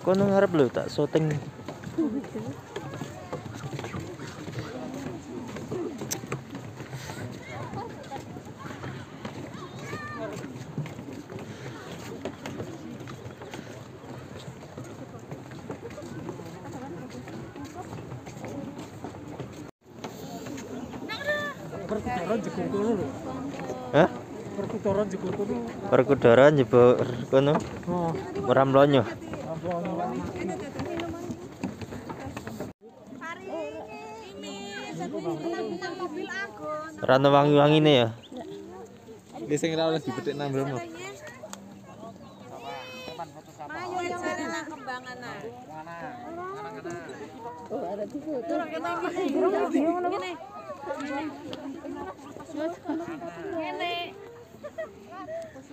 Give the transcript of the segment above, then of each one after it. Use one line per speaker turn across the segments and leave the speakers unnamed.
Kono ngarep lho tak syuting. Hah?
perkudaran jebur kono.
perkudaran jebur kono.
Oh.
Ora mlonyo. Rano wangi-wangi ini ya.
Ini sing ora oleh dipetik nang bromo. Oh,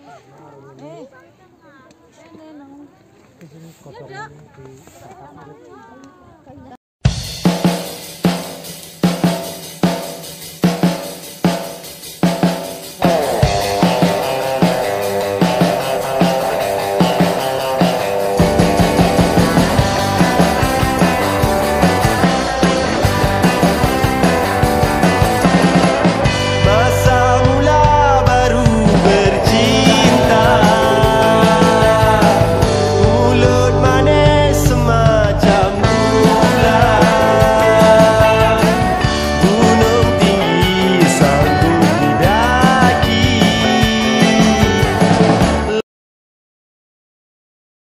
哎，现在能。